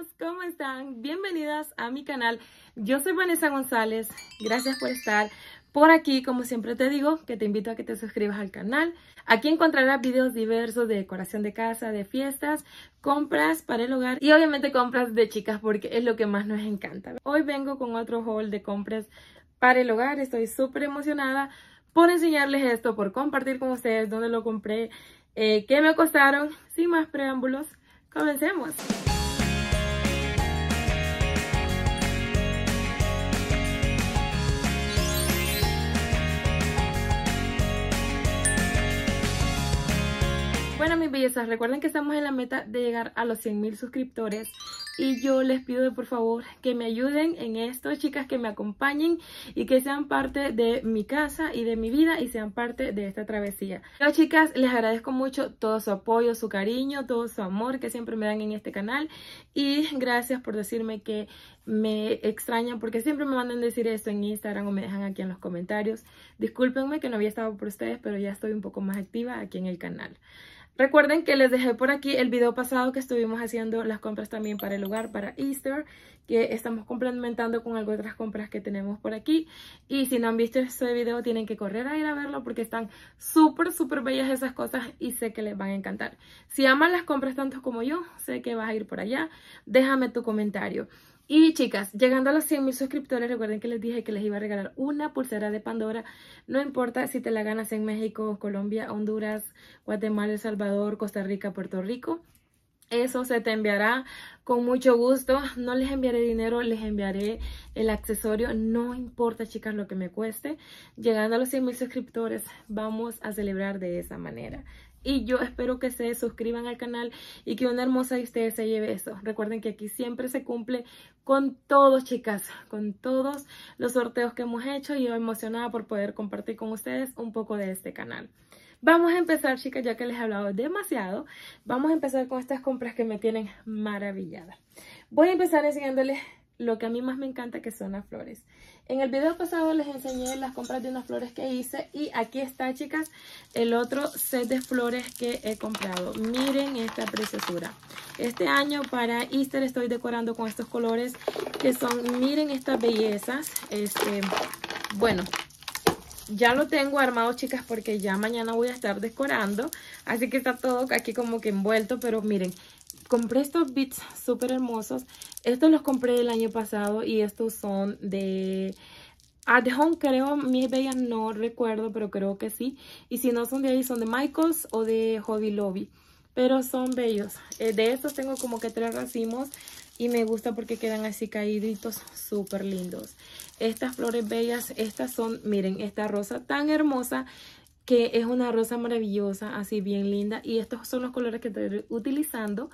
chicas, ¿cómo están? Bienvenidas a mi canal. Yo soy Vanessa González. Gracias por estar por aquí. Como siempre te digo, que te invito a que te suscribas al canal. Aquí encontrarás videos diversos de decoración de casa, de fiestas, compras para el hogar y obviamente compras de chicas porque es lo que más nos encanta. Hoy vengo con otro haul de compras para el hogar. Estoy súper emocionada por enseñarles esto, por compartir con ustedes dónde lo compré, eh, qué me costaron. Sin más preámbulos, comencemos. Bueno, mis bellezas, recuerden que estamos en la meta de llegar a los 100 mil suscriptores y yo les pido por favor que me ayuden en esto, chicas, que me acompañen y que sean parte de mi casa y de mi vida y sean parte de esta travesía. Yo, chicas, les agradezco mucho todo su apoyo, su cariño, todo su amor que siempre me dan en este canal y gracias por decirme que me extrañan porque siempre me mandan decir esto en Instagram o me dejan aquí en los comentarios. Discúlpenme que no había estado por ustedes, pero ya estoy un poco más activa aquí en el canal. Recuerden que les dejé por aquí el video pasado que estuvimos haciendo las compras también para el lugar, para Easter, que estamos complementando con algo otras compras que tenemos por aquí. Y si no han visto ese video, tienen que correr a ir a verlo porque están súper, súper bellas esas cosas y sé que les van a encantar. Si aman las compras tanto como yo, sé que vas a ir por allá. Déjame tu comentario. Y chicas, llegando a los 100 mil suscriptores, recuerden que les dije que les iba a regalar una pulsera de Pandora. No importa si te la ganas en México, Colombia, Honduras, Guatemala, El Salvador, Costa Rica, Puerto Rico. Eso se te enviará con mucho gusto. No les enviaré dinero, les enviaré el accesorio. No importa, chicas, lo que me cueste. Llegando a los 100 mil suscriptores, vamos a celebrar de esa manera. Y yo espero que se suscriban al canal y que una hermosa de ustedes se lleve eso. Recuerden que aquí siempre se cumple con todos, chicas, con todos los sorteos que hemos hecho y yo emocionada por poder compartir con ustedes un poco de este canal. Vamos a empezar, chicas, ya que les he hablado demasiado. Vamos a empezar con estas compras que me tienen maravillada. Voy a empezar enseñándoles lo que a mí más me encanta que son las flores. En el video pasado les enseñé las compras de unas flores que hice y aquí está chicas el otro set de flores que he comprado. Miren esta preciosura. Este año para Easter estoy decorando con estos colores que son, miren estas bellezas. Este, bueno, ya lo tengo armado chicas porque ya mañana voy a estar decorando. Así que está todo aquí como que envuelto, pero miren, compré estos bits súper hermosos. Estos los compré el año pasado y estos son de At Home, creo, mis bellas no recuerdo, pero creo que sí. Y si no son de ahí, son de Michaels o de Hobby Lobby. Pero son bellos. Eh, de estos tengo como que tres racimos y me gusta porque quedan así caíditos súper lindos. Estas flores bellas, estas son, miren, esta rosa tan hermosa que es una rosa maravillosa, así bien linda. Y estos son los colores que estoy utilizando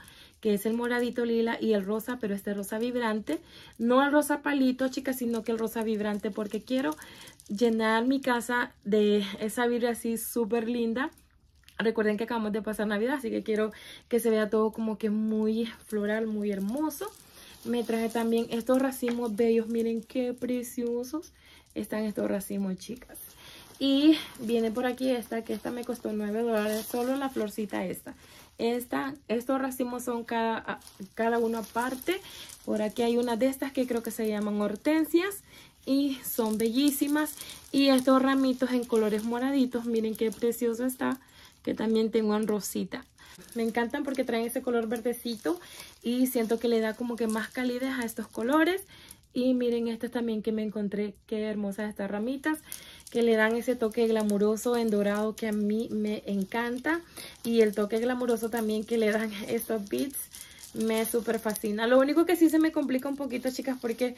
que es el moradito lila y el rosa, pero este rosa vibrante. No el rosa palito, chicas, sino que el rosa vibrante porque quiero llenar mi casa de esa vibra así súper linda. Recuerden que acabamos de pasar Navidad, así que quiero que se vea todo como que muy floral, muy hermoso. Me traje también estos racimos bellos, miren qué preciosos están estos racimos, chicas. Y viene por aquí esta, que esta me costó 9 dólares, solo la florcita esta. Esta, estos racimos son cada, cada uno aparte. Por aquí hay una de estas que creo que se llaman hortensias y son bellísimas. Y estos ramitos en colores moraditos, miren qué precioso está, que también tengo en rosita. Me encantan porque traen ese color verdecito y siento que le da como que más calidez a estos colores. Y miren estas también que me encontré, qué hermosas estas ramitas que le dan ese toque glamuroso en dorado que a mí me encanta. Y el toque glamuroso también que le dan estos beads me súper fascina. Lo único que sí se me complica un poquito, chicas, porque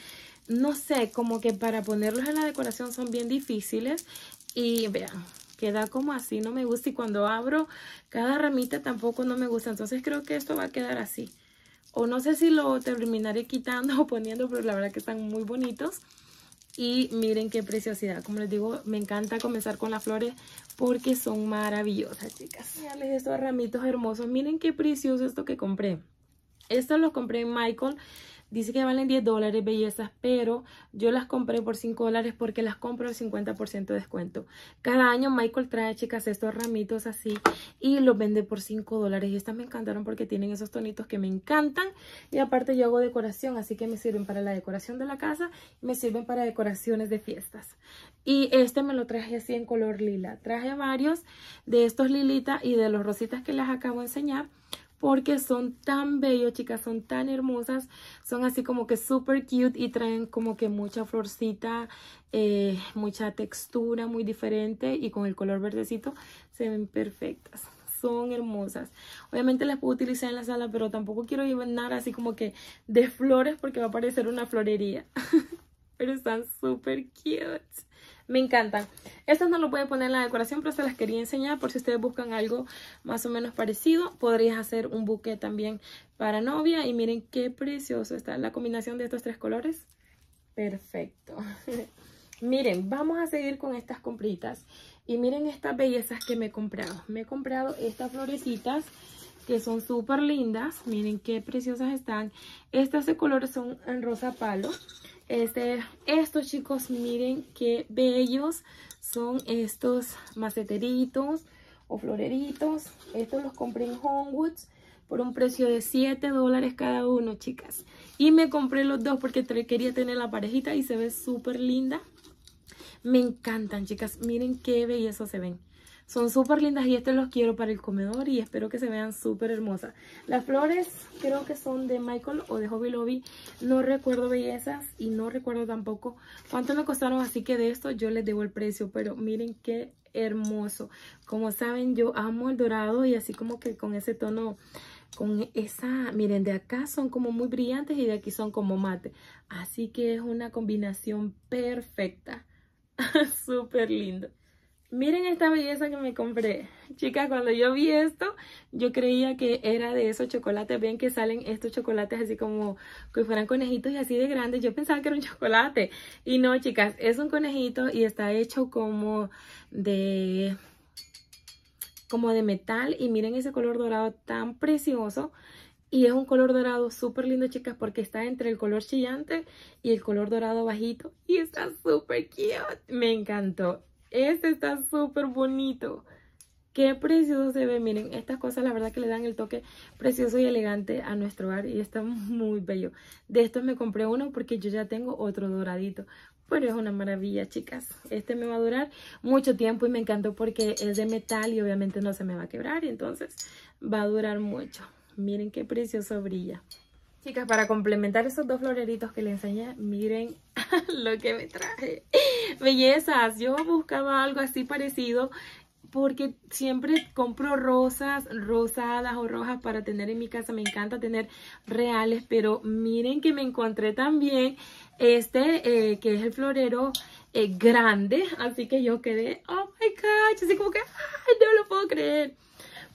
no sé, como que para ponerlos en la decoración son bien difíciles. Y vean, queda como así, no me gusta. Y cuando abro cada ramita tampoco no me gusta. Entonces creo que esto va a quedar así. O no sé si lo terminaré quitando o poniendo, pero la verdad que están muy bonitos. Y miren qué preciosidad. Como les digo, me encanta comenzar con las flores porque son maravillosas, chicas. Miren estos ramitos hermosos. Miren qué precioso esto que compré. Estos los compré en Michael. Dice que valen 10 dólares, bellezas, pero yo las compré por 5 dólares porque las compro al 50% de descuento. Cada año Michael trae, chicas, estos ramitos así y los vende por 5 dólares. Y estas me encantaron porque tienen esos tonitos que me encantan. Y aparte yo hago decoración, así que me sirven para la decoración de la casa y me sirven para decoraciones de fiestas. Y este me lo traje así en color lila. Traje varios de estos lilitas y de los rositas que les acabo de enseñar porque son tan bellos, chicas, son tan hermosas, son así como que super cute y traen como que mucha florcita, eh, mucha textura muy diferente y con el color verdecito se ven perfectas. Son hermosas. Obviamente las puedo utilizar en la sala, pero tampoco quiero llevar así como que de flores porque va a parecer una florería. pero están super cute. Me encantan. Estas no lo pueden poner en la decoración, pero se las quería enseñar por si ustedes buscan algo más o menos parecido. Podrías hacer un buque también para novia. Y miren qué precioso está la combinación de estos tres colores. Perfecto. miren, vamos a seguir con estas compritas. Y miren estas bellezas que me he comprado. Me he comprado estas florecitas que son súper lindas. Miren qué preciosas están. Estas de colores son en rosa palo. Estos chicos, miren qué bellos son estos maceteritos o floreritos. Estos los compré en Homewoods por un precio de 7 dólares cada uno, chicas. Y me compré los dos porque quería tener la parejita y se ve súper linda. Me encantan, chicas. Miren qué belleza se ven. Son súper lindas y este los quiero para el comedor y espero que se vean súper hermosas. Las flores creo que son de Michael o de Hobby Lobby. No recuerdo bellezas y no recuerdo tampoco cuánto me costaron. Así que de esto yo les debo el precio. Pero miren qué hermoso. Como saben yo amo el dorado y así como que con ese tono con esa, miren, de acá son como muy brillantes y de aquí son como mate. Así que es una combinación perfecta. Súper lindo. Miren esta belleza que me compré. Chicas, cuando yo vi esto, yo creía que era de esos chocolates. Ven que salen estos chocolates así como que fueran conejitos y así de grandes. Yo pensaba que era un chocolate. Y no, chicas, es un conejito y está hecho como de como de metal y miren ese color dorado tan precioso y es un color dorado súper lindo chicas porque está entre el color chillante y el color dorado bajito y está súper cute, me encantó este está súper bonito. Qué precioso se ve. Miren, estas cosas la verdad que le dan el toque precioso y elegante a nuestro hogar. Y está muy bello. De estos me compré uno porque yo ya tengo otro doradito. Pero es una maravilla, chicas. Este me va a durar mucho tiempo y me encantó porque es de metal y obviamente no se me va a quebrar. Entonces va a durar mucho. Miren qué precioso brilla. Chicas, para complementar esos dos floreritos que les enseñé, miren lo que me traje. Bellezas, yo buscaba algo así parecido porque siempre compro rosas, rosadas o rojas para tener en mi casa. Me encanta tener reales, pero miren que me encontré también este, eh, que es el florero eh, grande. Así que yo quedé, oh my gosh, así como que, ay, no lo puedo creer.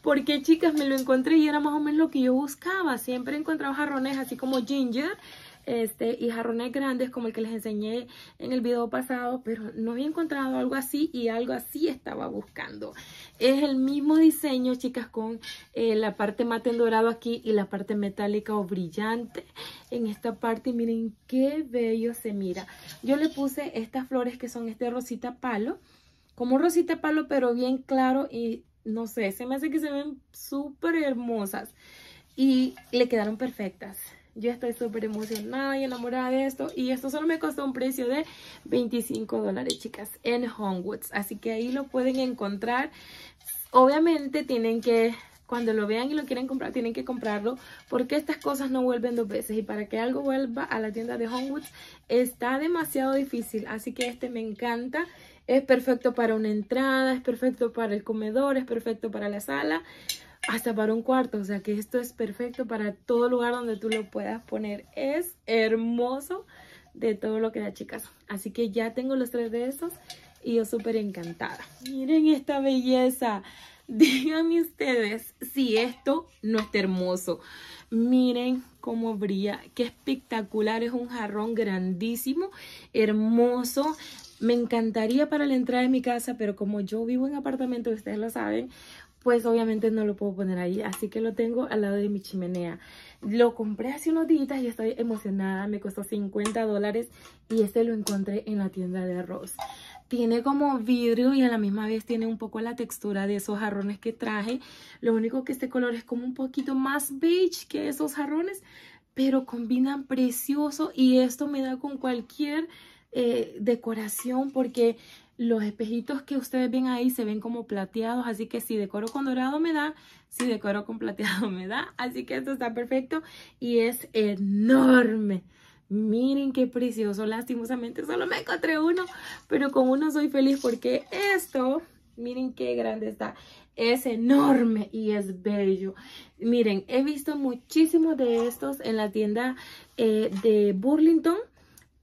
Porque chicas, me lo encontré y era más o menos lo que yo buscaba. Siempre he encontrado jarrones así como ginger este, y jarrones grandes como el que les enseñé en el video pasado, pero no había encontrado algo así y algo así estaba buscando. Es el mismo diseño, chicas, con eh, la parte mate en dorado aquí y la parte metálica o brillante en esta parte. Miren qué bello se mira. Yo le puse estas flores que son este rosita palo, como rosita palo, pero bien claro y no sé, se me hace que se ven súper hermosas y le quedaron perfectas. Yo estoy súper emocionada y enamorada de esto. Y esto solo me costó un precio de 25 dólares, chicas, en Homewoods. Así que ahí lo pueden encontrar. Obviamente tienen que, cuando lo vean y lo quieren comprar, tienen que comprarlo. Porque estas cosas no vuelven dos veces. Y para que algo vuelva a la tienda de Homewoods está demasiado difícil. Así que este me encanta. Es perfecto para una entrada, es perfecto para el comedor, es perfecto para la sala hasta para un cuarto. O sea que esto es perfecto para todo lugar donde tú lo puedas poner. Es hermoso de todo lo que da, chicas. Así que ya tengo los tres de estos y yo súper encantada. Miren esta belleza. Díganme ustedes si esto no está hermoso. Miren cómo brilla. Qué espectacular. Es un jarrón grandísimo, hermoso. Me encantaría para la entrada de mi casa, pero como yo vivo en apartamento, ustedes lo saben, pues obviamente no lo puedo poner ahí, así que lo tengo al lado de mi chimenea. Lo compré hace unos días y estoy emocionada, me costó 50 dólares y este lo encontré en la tienda de arroz. Tiene como vidrio y a la misma vez tiene un poco la textura de esos jarrones que traje. Lo único que este color es como un poquito más beige que esos jarrones, pero combinan precioso y esto me da con cualquier eh, decoración porque los espejitos que ustedes ven ahí se ven como plateados, así que si decoro con dorado me da, si decoro con plateado me da. Así que esto está perfecto y es enorme. Miren qué precioso, lastimosamente solo me encontré uno, pero con uno soy feliz porque esto, miren qué grande está, es enorme y es bello. Miren, he visto muchísimos de estos en la tienda eh, de Burlington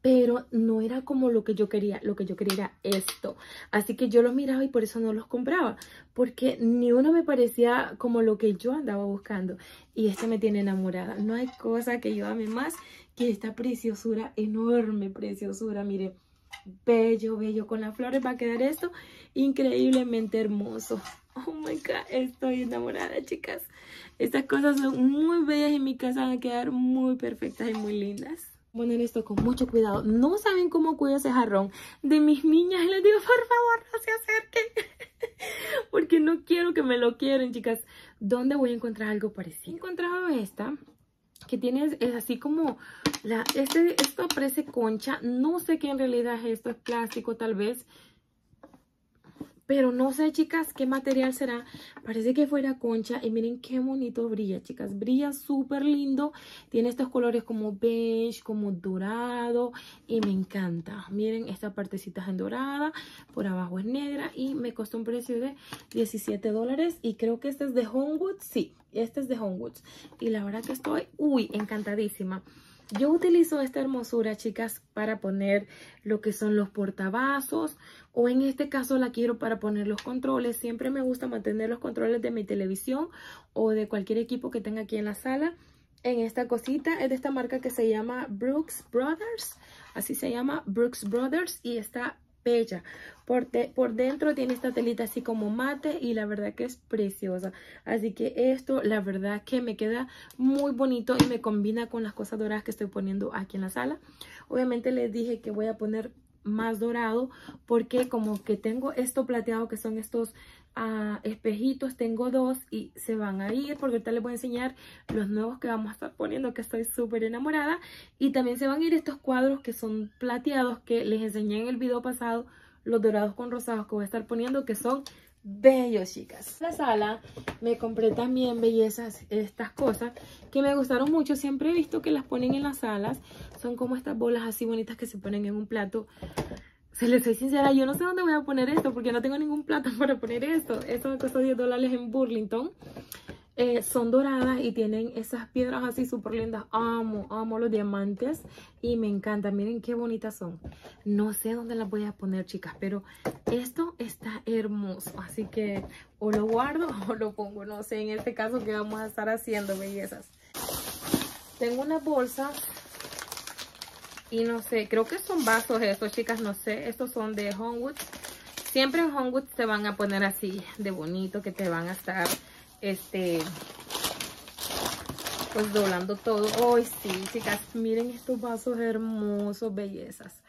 pero no era como lo que yo quería, lo que yo quería era esto. Así que yo los miraba y por eso no los compraba, porque ni uno me parecía como lo que yo andaba buscando. Y este me tiene enamorada. No hay cosa que yo ame más que esta preciosura, enorme preciosura, mire. Bello, bello, con las flores va a quedar esto increíblemente hermoso. Oh my God, estoy enamorada, chicas. Estas cosas son muy bellas en mi casa van a quedar muy perfectas y muy lindas poner esto con mucho cuidado. No saben cómo cuido ese jarrón de mis niñas. Les digo, por favor, no se acerquen. Porque no quiero que me lo quieran, chicas. ¿Dónde voy a encontrar algo parecido? He encontrado esta, que tiene, es así como, la, este, esto parece concha. No sé qué en realidad es esto, es plástico tal vez. Pero no sé, chicas, qué material será. Parece que fuera concha. Y miren qué bonito brilla, chicas. Brilla súper lindo. Tiene estos colores como beige, como dorado. Y me encanta. Miren, esta partecita es en dorada. Por abajo es negra. Y me costó un precio de 17 dólares. Y creo que este es de Homewoods. Sí, este es de Homewoods. Y la verdad que estoy, uy, encantadísima. Yo utilizo esta hermosura, chicas, para poner lo que son los portavasos o en este caso la quiero para poner los controles. Siempre me gusta mantener los controles de mi televisión o de cualquier equipo que tenga aquí en la sala. En esta cosita es de esta marca que se llama Brooks Brothers. Así se llama Brooks Brothers y está bella. Por, por, dentro tiene esta telita así como mate y la verdad que es preciosa. Así que esto la verdad que me queda muy bonito y me combina con las cosas doradas que estoy poniendo aquí en la sala. Obviamente les dije que voy a poner más dorado porque como que tengo esto plateado que son estos uh, espejitos, tengo dos y se van a ir porque ahorita les voy a enseñar los nuevos que vamos a estar poniendo que estoy súper enamorada. Y también se van a ir estos cuadros que son plateados que les enseñé en el video pasado los dorados con rosados que voy a estar poniendo que son bellos chicas. La sala me compré también bellezas estas cosas que me gustaron mucho. Siempre he visto que las ponen en las salas son como estas bolas así bonitas que se ponen en un plato se les soy sincera, yo no sé dónde voy a poner esto porque no tengo ningún plato para poner esto. Esto me costó 10 dólares en Burlington. Eh, son doradas y tienen esas piedras así súper lindas. Amo, amo los diamantes y me encanta. Miren qué bonitas son. No sé dónde las voy a poner, chicas, pero esto está hermoso. Así que o lo guardo o lo pongo. No sé en este caso qué vamos a estar haciendo, bellezas. Tengo una bolsa y no sé, creo que son vasos estos, chicas, no sé. Estos son de Homewood. Siempre en Homewood se van a poner así de bonito, que te van a estar, este, pues doblando todo. Hoy sí, chicas, miren estos vasos hermosos, bellezas.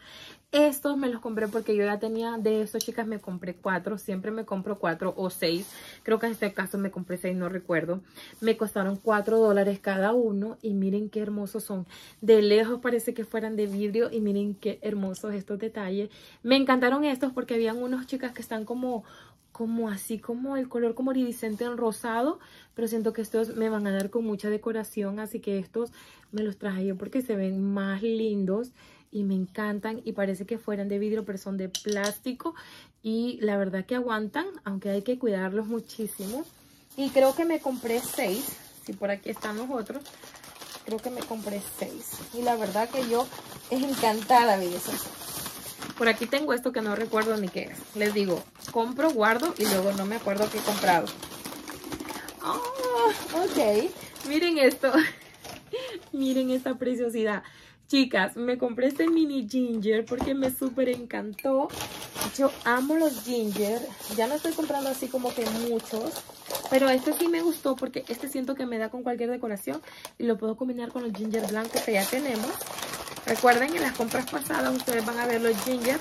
Estos me los compré porque yo ya tenía de estos, chicas, me compré cuatro. Siempre me compro cuatro o seis. Creo que en este caso me compré seis, no recuerdo. Me costaron cuatro dólares cada uno. Y miren qué hermosos son. De lejos parece que fueran de vidrio. Y miren qué hermosos estos detalles. Me encantaron estos porque habían unos, chicas, que están como como así como el color como iridiscente en rosado, pero siento que estos me van a dar con mucha decoración, así que estos me los traje yo porque se ven más lindos y me encantan y parece que fueran de vidrio pero son de plástico y la verdad que aguantan aunque hay que cuidarlos muchísimo. Y creo que me compré seis si por aquí están los otros creo que me compré seis. Y la verdad que yo es encantada de eso por aquí tengo esto que no recuerdo ni qué es. Les digo compro guardo y luego no me acuerdo qué he comprado. Oh, ok. Miren esto. Miren esta preciosidad Chicas, me compré este mini ginger porque me súper encantó. Yo amo los ginger. Ya no estoy comprando así como que muchos. Pero este sí me gustó porque este siento que me da con cualquier decoración y lo puedo combinar con los ginger blancos que ya tenemos. Recuerden, en las compras pasadas ustedes van a ver los ginger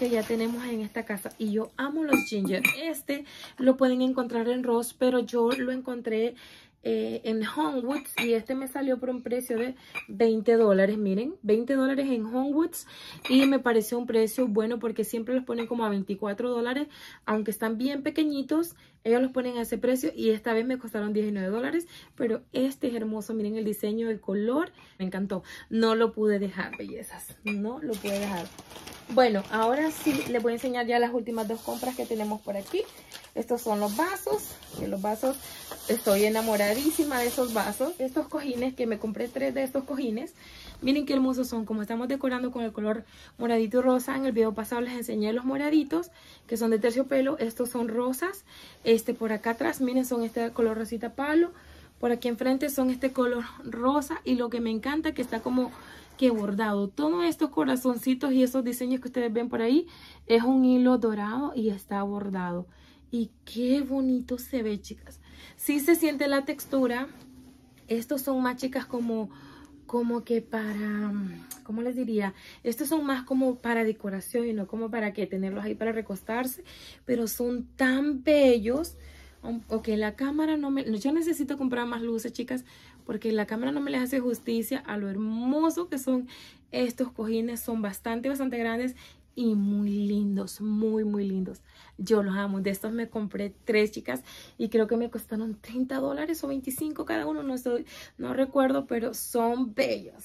que ya tenemos en esta casa. Y yo amo los ginger. Este lo pueden encontrar en Ross, pero yo lo encontré eh, en Homewoods y este me salió por un precio de 20 dólares, miren, 20 dólares en Homewoods y me pareció un precio bueno porque siempre los ponen como a 24 dólares, aunque están bien pequeñitos, ellos los ponen a ese precio y esta vez me costaron 19 dólares, pero este es hermoso, miren el diseño, el color, me encantó, no lo pude dejar, bellezas, no lo pude dejar. Bueno, ahora sí les voy a enseñar ya las últimas dos compras que tenemos por aquí. Estos son los vasos, que los vasos, estoy enamoradísima de esos vasos. Estos cojines, que me compré tres de estos cojines. Miren qué hermosos son, como estamos decorando con el color moradito y rosa. En el video pasado les enseñé los moraditos, que son de terciopelo. Estos son rosas. Este por acá atrás, miren, son este color rosita palo. Por aquí enfrente son este color rosa. Y lo que me encanta que está como que bordado. Todos estos corazoncitos y esos diseños que ustedes ven por ahí es un hilo dorado y está bordado. Y qué bonito se ve, chicas. Sí se siente la textura. Estos son más, chicas, como, como que para... ¿Cómo les diría? Estos son más como para decoración y no como para que tenerlos ahí para recostarse. Pero son tan bellos. Ok, la cámara no me... Yo necesito comprar más luces, chicas, porque la cámara no me les hace justicia a lo hermoso que son estos cojines. Son bastante, bastante grandes y muy lindos, muy, muy lindos. Yo los amo. De estos me compré tres, chicas, y creo que me costaron 30 dólares o 25 cada uno. No, estoy, no recuerdo, pero son bellos.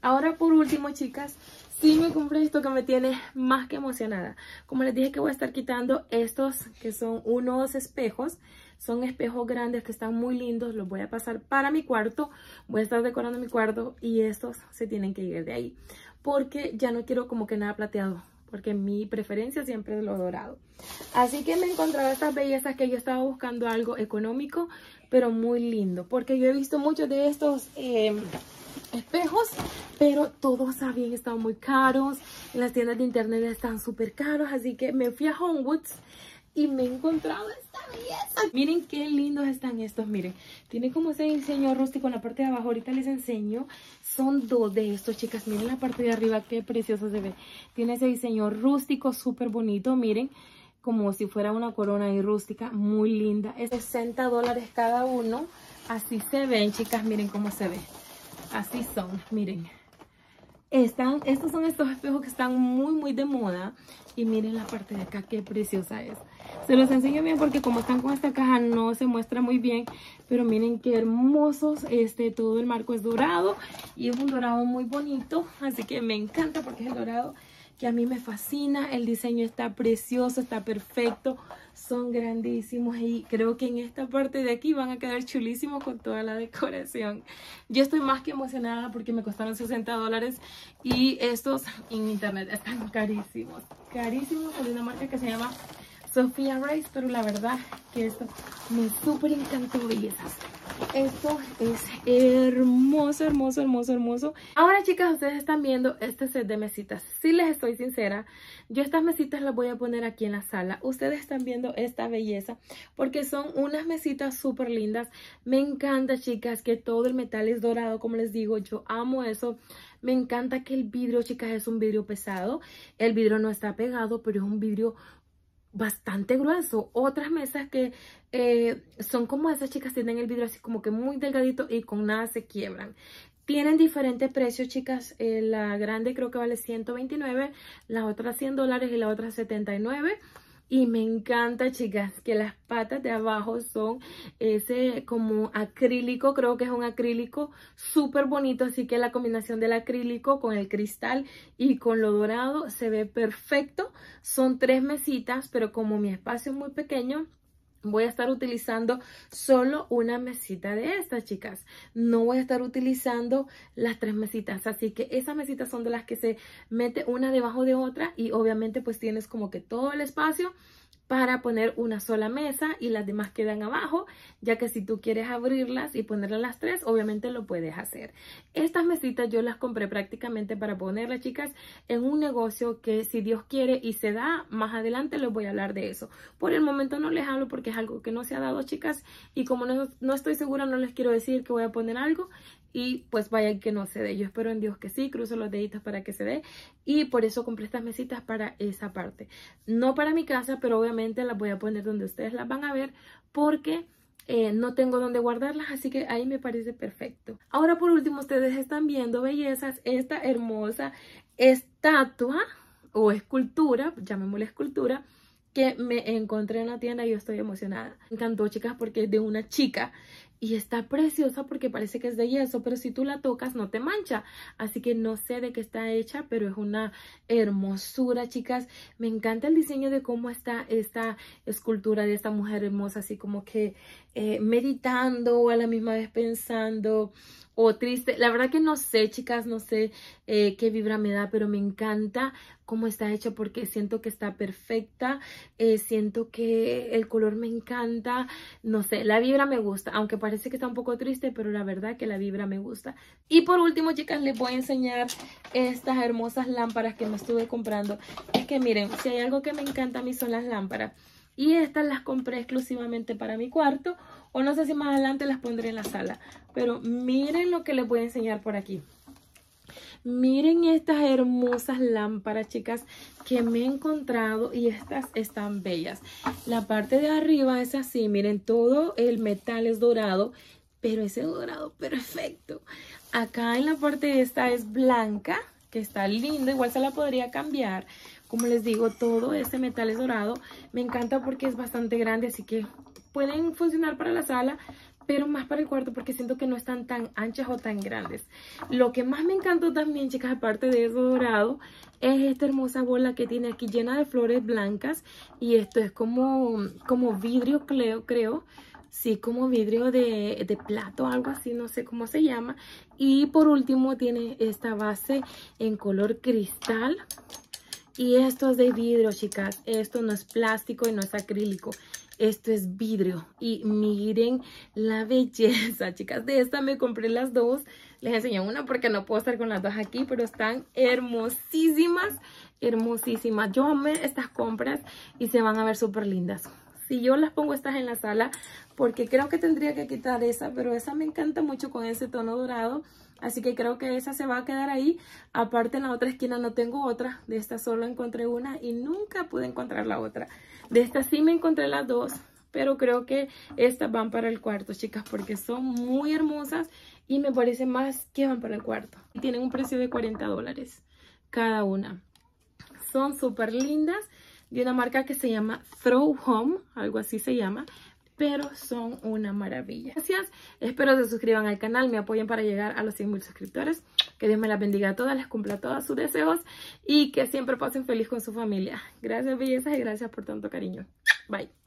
Ahora, por último, chicas, sí me compré esto que me tiene más que emocionada. Como les dije que voy a estar quitando estos que son unos espejos son espejos grandes que están muy lindos. Los voy a pasar para mi cuarto. Voy a estar decorando mi cuarto y estos se tienen que ir de ahí. Porque ya no quiero como que nada plateado. Porque mi preferencia siempre es lo dorado. Así que me he encontrado estas bellezas que yo estaba buscando algo económico, pero muy lindo. Porque yo he visto muchos de estos... Em, espejos, pero todos habían estado muy caros. En las tiendas de internet están súper caros, así que me fui a Homewoods y me he encontrado esta belleza. Miren qué lindos están estos, miren. Tiene como ese diseño rústico en la parte de abajo. Ahorita les enseño. Son dos de estos, chicas. Miren la parte de arriba, qué precioso se ve. Tiene ese diseño rústico, súper bonito. Miren, como si fuera una corona ahí rústica. Muy linda. Es 60 dólares cada uno. Así se ven, chicas. Miren cómo se ve. Así son, miren. Están, estos son estos espejos que están muy, muy de moda. Y miren la parte de acá, qué preciosa es. Se los enseño bien porque como están con esta caja no se muestra muy bien. Pero miren qué hermosos. Este, todo el marco es dorado. Y es un dorado muy bonito. Así que me encanta porque es el dorado que a mí me fascina. El diseño está precioso, está perfecto. Son grandísimos y creo que en esta parte de aquí van a quedar chulísimos con toda la decoración. Yo estoy más que emocionada porque me costaron 60 dólares y estos en internet están carísimos. Carísimos. Hay una marca que se llama Sofía Rice, pero la verdad que esto me súper encantó, bellezas. Esto es hermoso, hermoso, hermoso, hermoso. Ahora, chicas, ustedes están viendo este set de mesitas. Si les estoy sincera, yo estas mesitas las voy a poner aquí en la sala. Ustedes están viendo esta belleza porque son unas mesitas súper lindas. Me encanta, chicas, que todo el metal es dorado, como les digo. Yo amo eso. Me encanta que el vidrio, chicas, es un vidrio pesado. El vidrio no está pegado, pero es un vidrio bastante grueso. Otras mesas que eh, son como esas chicas, tienen el vidrio así como que muy delgadito y con nada se quiebran. Tienen diferentes precios, chicas. Eh, la grande creo que vale 129, la otra 100 dólares y la otra 79. Y me encanta, chicas, que las patas de abajo son ese como acrílico, creo que es un acrílico súper bonito. Así que la combinación del acrílico con el cristal y con lo dorado se ve perfecto. Son tres mesitas, pero como mi espacio es muy pequeño, voy a estar utilizando solo una mesita de estas, chicas. No voy a estar utilizando las tres mesitas. Así que esas mesitas son de las que se mete una debajo de otra y obviamente pues tienes como que todo el espacio para poner una sola mesa y las demás quedan abajo, ya que si tú quieres abrirlas y ponerlas las tres, obviamente lo puedes hacer. Estas mesitas yo las compré prácticamente para ponerlas, chicas, en un negocio que si Dios quiere y se da, más adelante les voy a hablar de eso. Por el momento no les hablo porque es algo que no se ha dado, chicas, y como no, no estoy segura, no les quiero decir que voy a poner algo y pues vaya que no se dé. Yo espero en Dios que sí, cruzo los deditos para que se dé y por eso compré estas mesitas para esa parte. No para mi casa, pero obviamente las voy a poner donde ustedes las van a ver porque... Eh, no tengo donde guardarlas, así que ahí me parece perfecto. Ahora por último, ustedes están viendo, bellezas, esta hermosa estatua o escultura, llamémosle escultura, que me encontré en la tienda y yo estoy emocionada. Me encantó, chicas, porque es de una chica y está preciosa porque parece que es de yeso, pero si tú la tocas no te mancha. Así que no sé de qué está hecha, pero es una hermosura, chicas. Me encanta el diseño de cómo está esta escultura de esta mujer hermosa, así como que eh, meditando o a la misma vez pensando o triste. La verdad que no sé, chicas, no sé eh, qué vibra me da, pero me encanta cómo está hecha porque siento que está perfecta, eh, siento que el color me encanta, no sé, la vibra me gusta, aunque parece que está un poco triste, pero la verdad que la vibra me gusta. Y por último, chicas, les voy a enseñar estas hermosas lámparas que me estuve comprando. Es que miren, si hay algo que me encanta a mí son las lámparas. Y estas las compré exclusivamente para mi cuarto. O no sé si más adelante las pondré en la sala. Pero miren lo que les voy a enseñar por aquí. Miren estas hermosas lámparas, chicas, que me he encontrado y estas están bellas. La parte de arriba es así, miren, todo el metal es dorado, pero ese dorado perfecto. Acá en la parte esta es blanca, que está linda, igual se la podría cambiar. Como les digo, todo este metal es dorado. Me encanta porque es bastante grande, así que pueden funcionar para la sala, pero más para el cuarto porque siento que no están tan anchas o tan grandes. Lo que más me encantó también, chicas, aparte de eso dorado, es esta hermosa bola que tiene aquí llena de flores blancas y esto es como, como vidrio, creo, creo. Sí, como vidrio de, de plato, algo así, no sé cómo se llama. Y por último tiene esta base en color cristal. Y esto es de vidrio, chicas. Esto no es plástico y no es acrílico. Esto es vidrio y miren la belleza, chicas. De esta me compré las dos. Les enseño una porque no puedo estar con las dos aquí, pero están hermosísimas, hermosísimas. Yo amé estas compras y se van a ver súper lindas. Si yo las pongo estas en la sala, porque creo que tendría que quitar esa, pero esa me encanta mucho con ese tono dorado. Así que creo que esa se va a quedar ahí. Aparte en la otra esquina no tengo otra. De esta solo encontré una y nunca pude encontrar la otra. De esta sí me encontré las dos, pero creo que estas van para el cuarto, chicas, porque son muy hermosas y me parece más que van para el cuarto. Tienen un precio de 40 dólares cada una. Son súper lindas, de una marca que se llama Throw Home, algo así se llama pero son una maravilla. Gracias, espero se suscriban al canal, me apoyen para llegar a los 100 mil suscriptores. Que Dios me las bendiga a todas, les cumpla todos sus deseos y que siempre pasen feliz con su familia. Gracias, bellezas, y gracias por tanto cariño. Bye.